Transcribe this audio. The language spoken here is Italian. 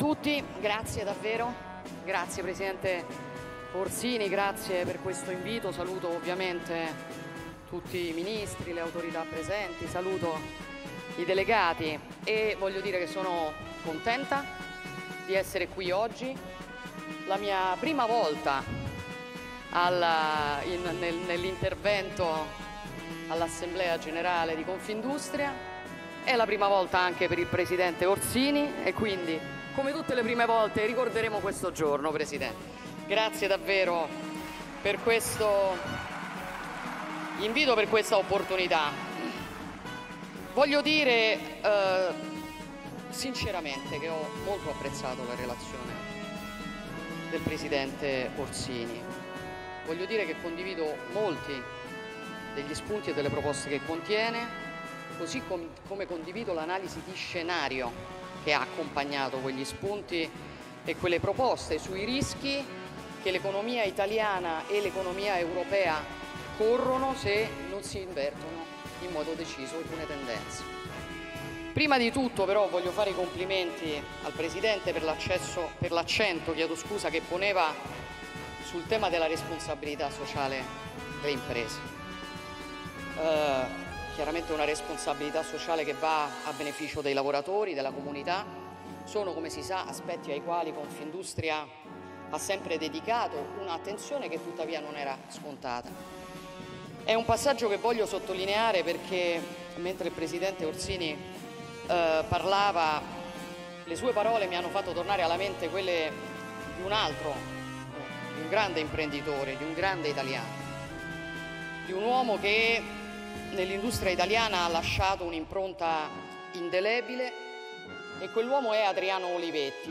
tutti, grazie davvero, grazie Presidente Orsini, grazie per questo invito, saluto ovviamente tutti i ministri, le autorità presenti, saluto i delegati e voglio dire che sono contenta di essere qui oggi, la mia prima volta nel, nell'intervento all'Assemblea Generale di Confindustria, è la prima volta anche per il Presidente Orsini e quindi come tutte le prime volte ricorderemo questo giorno, Presidente. Grazie davvero per questo invito, per questa opportunità. Voglio dire eh, sinceramente che ho molto apprezzato la relazione del Presidente Orsini. Voglio dire che condivido molti degli spunti e delle proposte che contiene, così com come condivido l'analisi di scenario che ha accompagnato quegli spunti e quelle proposte sui rischi che l'economia italiana e l'economia europea corrono se non si invertono in modo deciso alcune tendenze. Prima di tutto però voglio fare i complimenti al Presidente per l'accento che poneva sul tema della responsabilità sociale delle imprese. Chiaramente una responsabilità sociale che va a beneficio dei lavoratori, della comunità, sono come si sa aspetti ai quali Confindustria ha sempre dedicato un'attenzione che tuttavia non era scontata. È un passaggio che voglio sottolineare perché mentre il Presidente Orsini eh, parlava, le sue parole mi hanno fatto tornare alla mente quelle di un altro, di un grande imprenditore, di un grande italiano, di un uomo che nell'industria italiana ha lasciato un'impronta indelebile e quell'uomo è Adriano Olivetti.